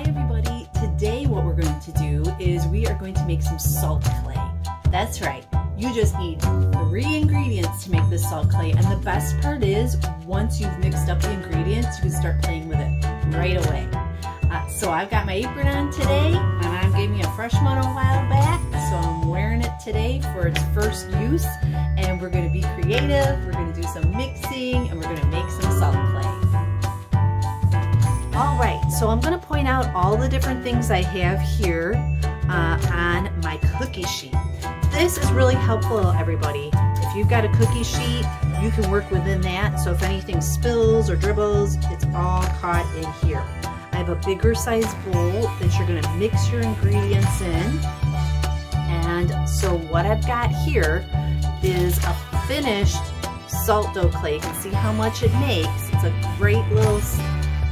Hi everybody. Today what we're going to do is we are going to make some salt clay. That's right. You just need three ingredients to make this salt clay and the best part is once you've mixed up the ingredients you can start playing with it right away. Uh, so I've got my apron on today and I gave me a fresh one a while back so I'm wearing it today for its first use and we're going to be creative, we're going to do some mixing and we're going to make some salt so I'm going to point out all the different things I have here uh, on my cookie sheet. This is really helpful, everybody. If you've got a cookie sheet, you can work within that. So if anything spills or dribbles, it's all caught in here. I have a bigger size bowl that you're going to mix your ingredients in. And so what I've got here is a finished salt dough clay. You can see how much it makes. It's a great little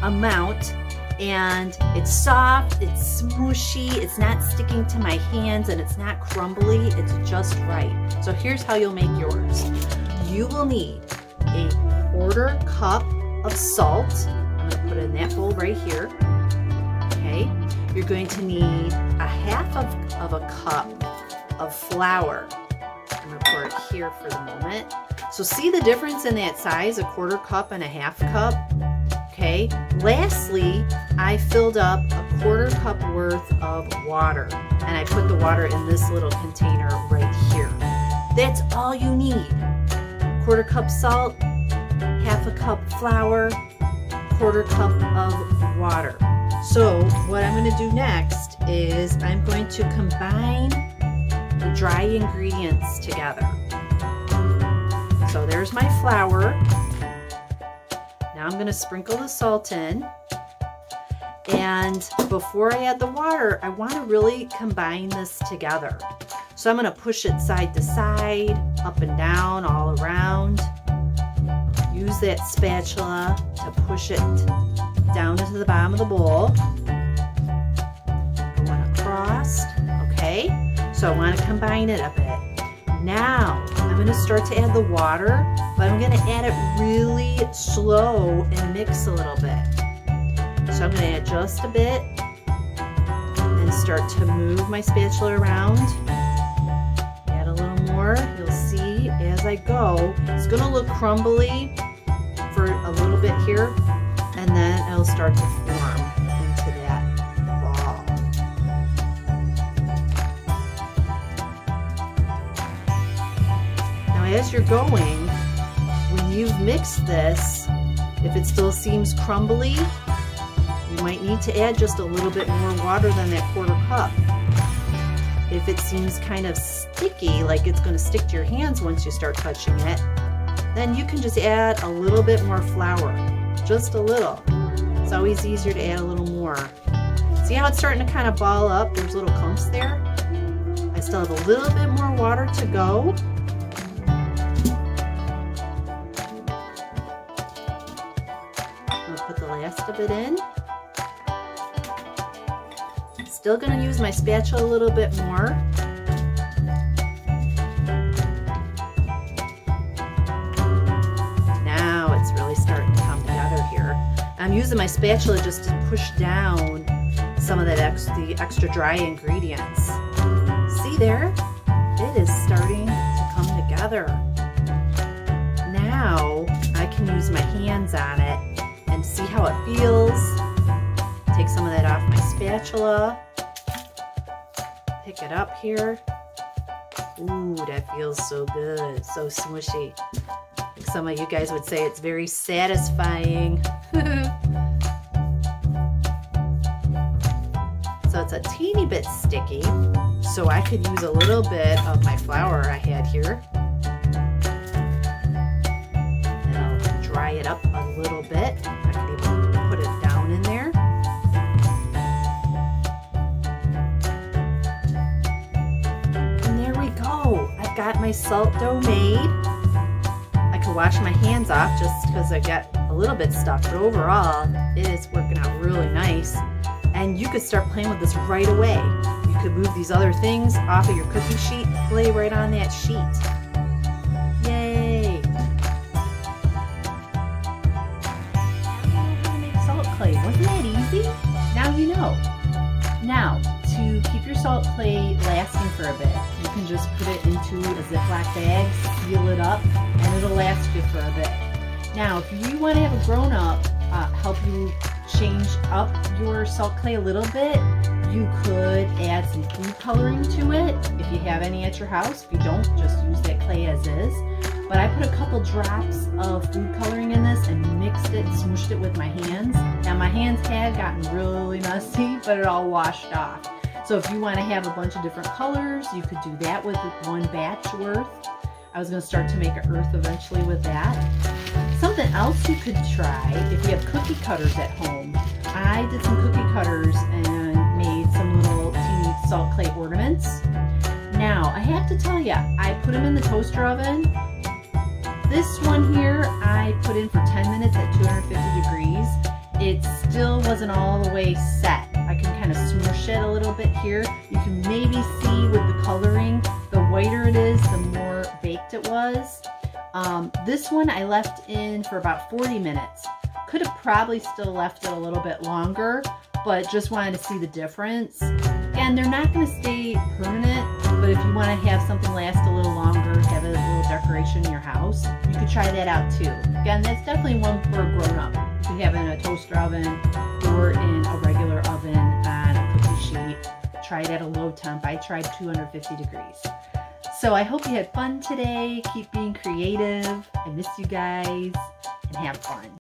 amount and it's soft, it's smooshy, it's not sticking to my hands and it's not crumbly, it's just right. So here's how you'll make yours. You will need a quarter cup of salt. I'm gonna put it in that bowl right here. Okay, you're going to need a half of, of a cup of flour. I'm gonna pour it here for the moment. So see the difference in that size, a quarter cup and a half cup? Okay? Lastly, I filled up a quarter cup worth of water and I put the water in this little container right here. That's all you need. Quarter cup salt, half a cup flour, quarter cup of water. So what I'm going to do next is I'm going to combine the dry ingredients together. So there's my flour. Now I'm gonna sprinkle the salt in. And before I add the water, I wanna really combine this together. So I'm gonna push it side to side, up and down, all around. Use that spatula to push it down into the bottom of the bowl. Going across, okay? So I wanna combine it a bit. Now, I'm gonna start to add the water but I'm gonna add it really slow and mix a little bit. So I'm gonna add just a bit and start to move my spatula around. Add a little more, you'll see as I go. It's gonna look crumbly for a little bit here and then it'll start to as you're going, when you've mixed this, if it still seems crumbly, you might need to add just a little bit more water than that quarter cup. If it seems kind of sticky, like it's going to stick to your hands once you start touching it, then you can just add a little bit more flour, just a little. It's always easier to add a little more. See how it's starting to kind of ball up? There's little clumps there. I still have a little bit more water to go. Rest of it in. Still gonna use my spatula a little bit more. Now it's really starting to come together here. I'm using my spatula just to push down some of that ex the extra dry ingredients. See there? It is starting to come together. Now I can use my hands on it and see how it feels. Take some of that off my spatula. Pick it up here. Ooh, that feels so good, so smushy. Like some of you guys would say it's very satisfying. so it's a teeny bit sticky, so I could use a little bit of my flour I had here. And I'll dry it up a little bit. Got my salt dough made. I could wash my hands off just because I got a little bit stuck, but overall, it is working out really nice. And you could start playing with this right away. You could move these other things off of your cookie sheet, play right on that sheet. Wasn't that easy? Now you know. Now, to keep your salt clay lasting for a bit, you can just put it into a Ziploc bag, seal it up, and it'll last you for a bit. Now, if you want to have a grown-up uh, help you change up your salt clay a little bit, you could add some food coloring to it if you have any at your house. If you don't, just use that clay as is. But I put a couple drops of food coloring in this and mixed it, smooshed it with my hands. Now my hands had gotten really messy, but it all washed off. So if you want to have a bunch of different colors, you could do that with one batch worth. I was going to start to make an earth eventually with that. Something else you could try, if you have cookie cutters at home, I did some cookie cutters and made some little teeny salt clay ornaments. Now, I have to tell you, I put them in the toaster oven this one here, I put in for 10 minutes at 250 degrees. It still wasn't all the way set. I can kind of smush it a little bit here. You can maybe see with the coloring, the whiter it is, the more baked it was. Um, this one I left in for about 40 minutes. Could have probably still left it a little bit longer, but just wanted to see the difference. And they're not going to stay permanent, but if you want to have something last a little longer, have a little decoration in your house, you could try that out too. Again, that's definitely one for a grown-up. You have in a toaster oven or in It at a low temp. I tried 250 degrees. So I hope you had fun today. Keep being creative. I miss you guys and have fun.